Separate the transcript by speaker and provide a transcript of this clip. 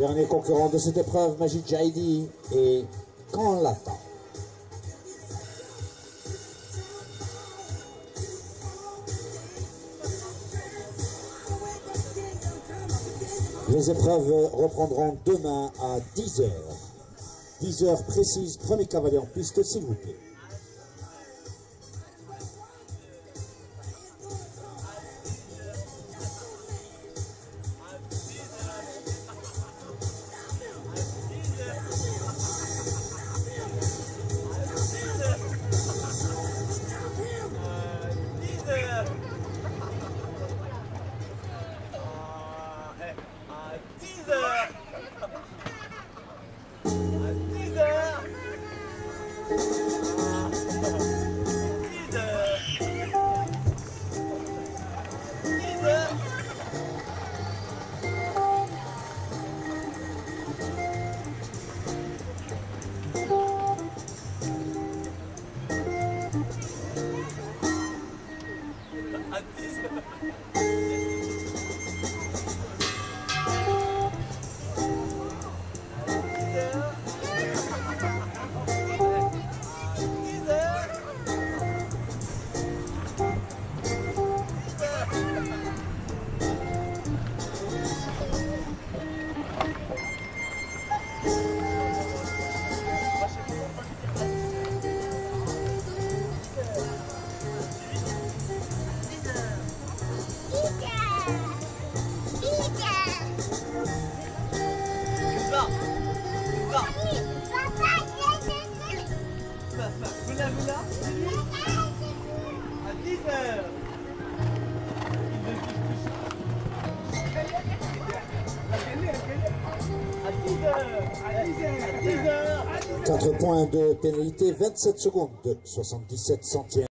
Speaker 1: Dernier concurrent de cette épreuve, Majid Jaidi, et quand l'attend. Les épreuves reprendront demain à 10h. 10h précise, premier cavalier en piste, s'il vous plaît.
Speaker 2: À 10
Speaker 1: 4 points de pénalité, 27 secondes, 77 centièmes.